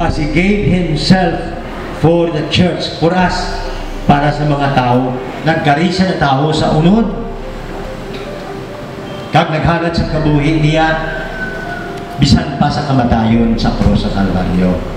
as He gave Himself for the church, for us, para sa mga tao. Nagkarisa na tao sa unod. Kag naghanad sa kabuhi niya, bisan pa sa kamatayon sa krus sa Kalbaryo.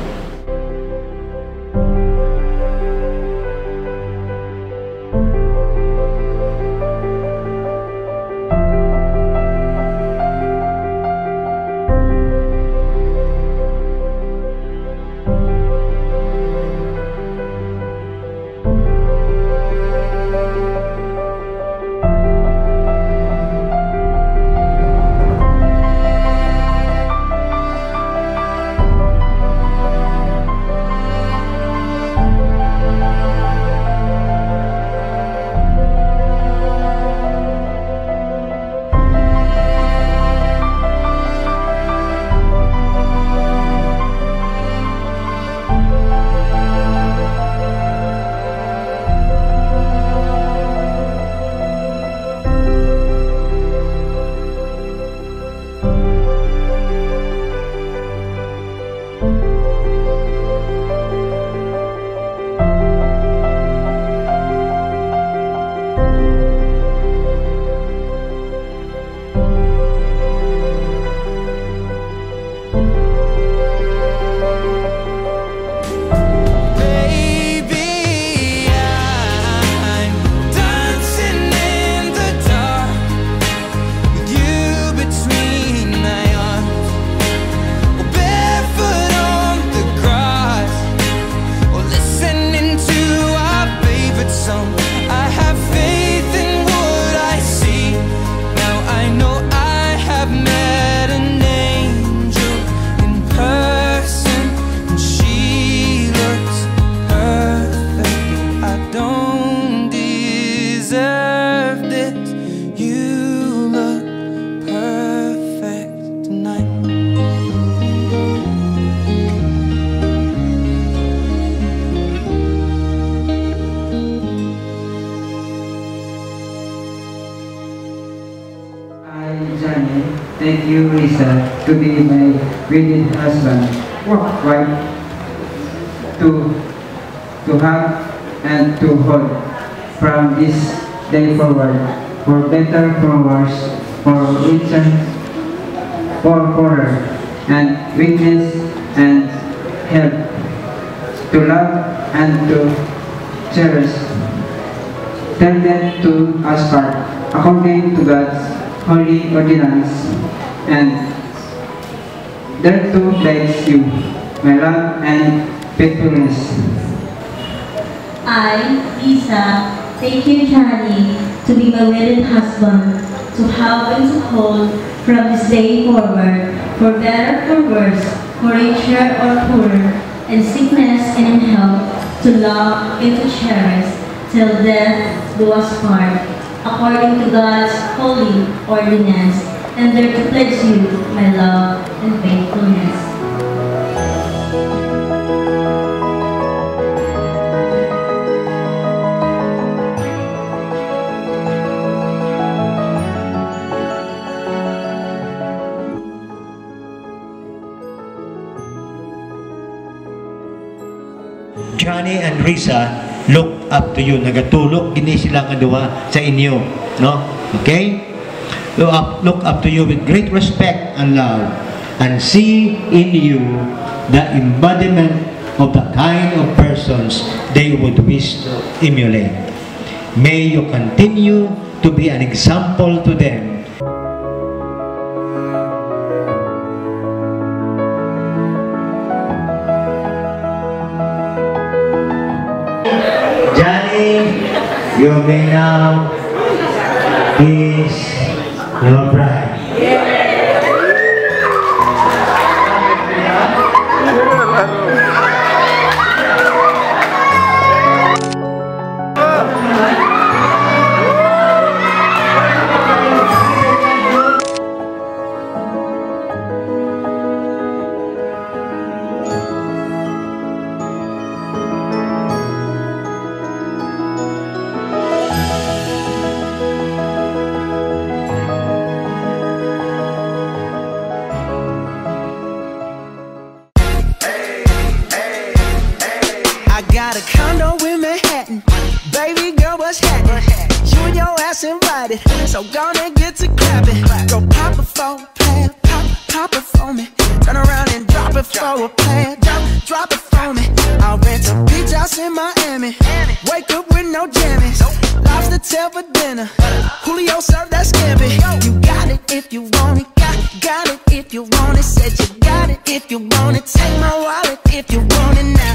You, Lisa, to be my wedded husband, wife, to, to have and to hold from this day forward, for better, for worse, for richer, for poorer, and weakness and health, to love and to cherish, tended to us part, according to God's holy ordinance, and thereto bless you, my love and faithfulness. I, Rizza, thank you, Johnny, to be my wedded husband, to have and to hold from this day forward, for better, for worse, for richer or poorer, in sickness and in health, to love and to cherish, till death do us part, according to God's holy ordinance, and there to pledge you my love and faithfulness. Johnny and Risa look up to you. Nagatulog gini sila nga duha sa inyo, no? Okay? Look up, look up to you with great respect and love and see in you the embodiment of the kind of persons they would wish to emulate. May you continue to be an example to them Johnny, you may now all right. bush headed. You and your ass invited, so gonna get to clapping. Go pop a phone, plan, pop, pop it for me. Turn around and drop it for a plan, drop, drop it for me. I'll rent a beach house in Miami. Wake up with no jammies. Lobster tail for dinner. Julio served that scampi. You got it if you want it. Got, got it if you want it. Said you got it if you want it. Take my wallet if you want it now.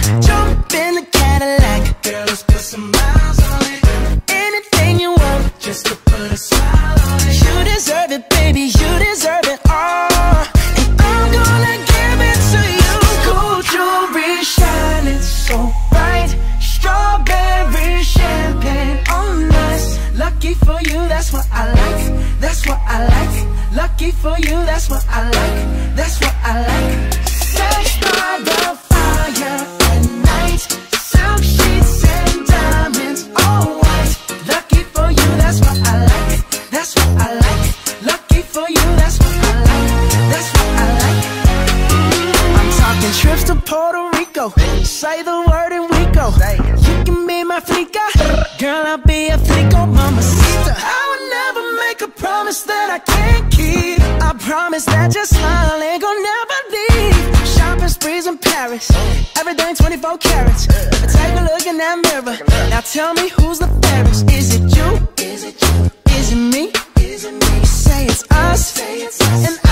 For you, that's what I like. That's what I like. Sex by the fire at night. Silk sheets and diamonds, all white. Lucky for you, that's what I like. That's what I like. Lucky for you, that's what I like. That's what I like. I'm talking trips to Puerto Rico. Say the word and we go. You can be my flica. Girl, I'll be a flico, mama sister. I would never make a promise that I can't keep. Promise that your smile ain't gonna never leave. Shopping sprees in Paris. Everything 24 carats. Take a look in that mirror. Now tell me who's the fairest. Is it you? Is it you? Is it me? Is it me? Say it's us.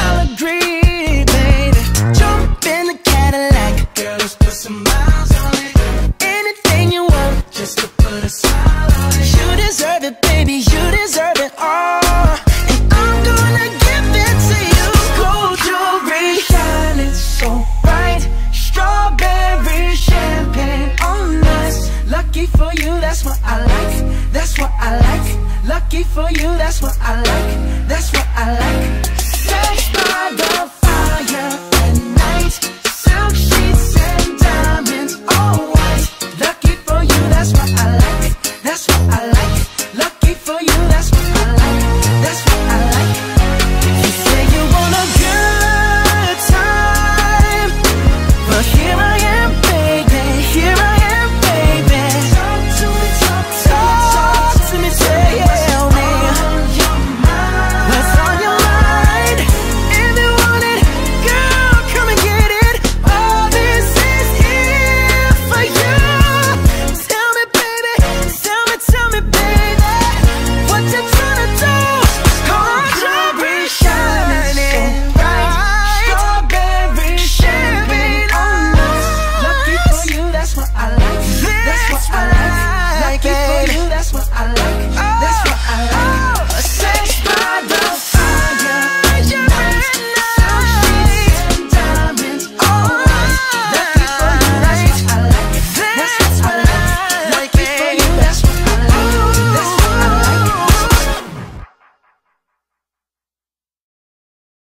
lucky for you, that's what I like, that's what I like.